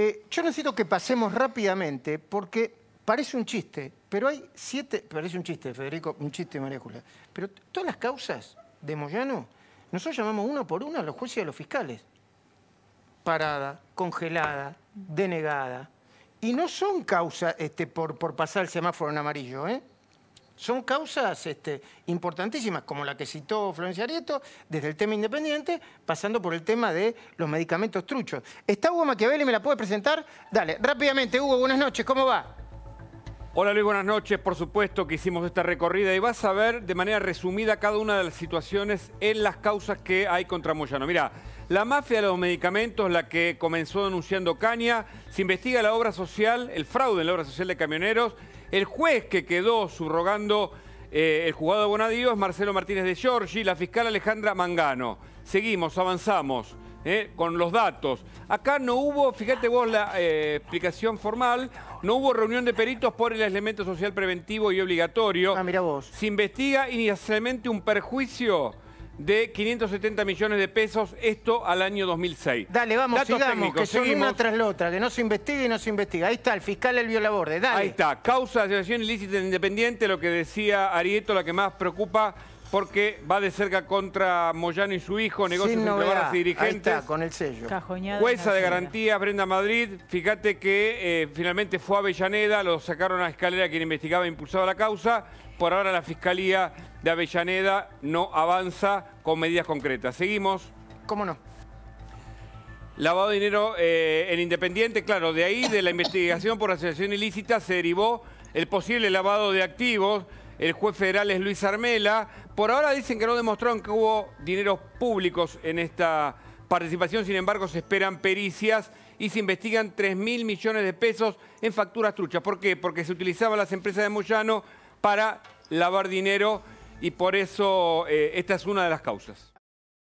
Eh, yo necesito que pasemos rápidamente porque parece un chiste, pero hay siete... Parece un chiste, Federico, un chiste, María Julia. Pero todas las causas de Moyano, nosotros llamamos uno por uno a los jueces y a los fiscales. Parada, congelada, denegada. Y no son causas este, por, por pasar el semáforo en amarillo, ¿eh? Son causas este, importantísimas, como la que citó Florencia Arieto, desde el tema independiente, pasando por el tema de los medicamentos truchos. ¿Está Hugo Machiavelli? ¿Me la puede presentar? Dale, rápidamente, Hugo, buenas noches, ¿cómo va? Hola Luis, buenas noches. Por supuesto que hicimos esta recorrida y vas a ver de manera resumida cada una de las situaciones en las causas que hay contra Moyano. Mira, la mafia de los medicamentos, la que comenzó denunciando Caña, se investiga la obra social, el fraude en la obra social de camioneros, el juez que quedó subrogando eh, el juzgado de Bonadío es Marcelo Martínez de Giorgi, la fiscal Alejandra Mangano. Seguimos, avanzamos eh, con los datos. Acá no hubo, fíjate vos la eh, explicación formal, no hubo reunión de peritos por el elemento social preventivo y obligatorio. Ah, mira vos. Se investiga inicialmente un perjuicio de 570 millones de pesos, esto al año 2006. Dale, vamos, Datos sigamos, técnicos, que son seguimos. una tras la otra, que no se investiga y no se investiga. Ahí está, el fiscal Elvio Laborde, dale. Ahí está, causa de asociación ilícita independiente, lo que decía Arieto, la que más preocupa porque va de cerca contra Moyano y su hijo, negocios entre barras y Ahí dirigentes. está, con el sello. Cajoñada Jueza de nacional. garantía, Brenda Madrid. Fíjate que eh, finalmente fue a Avellaneda, lo sacaron a la escalera quien investigaba e impulsaba la causa. Por ahora la Fiscalía de Avellaneda no avanza con medidas concretas. Seguimos. ¿Cómo no? Lavado de dinero eh, en Independiente, claro, de ahí, de la investigación por asociación ilícita, se derivó el posible lavado de activos. El juez federal es Luis Armela. Por ahora dicen que no demostraron que hubo dineros públicos en esta participación, sin embargo se esperan pericias y se investigan 3 mil millones de pesos en facturas truchas. ¿Por qué? Porque se utilizaban las empresas de Moyano para lavar dinero y por eso eh, esta es una de las causas.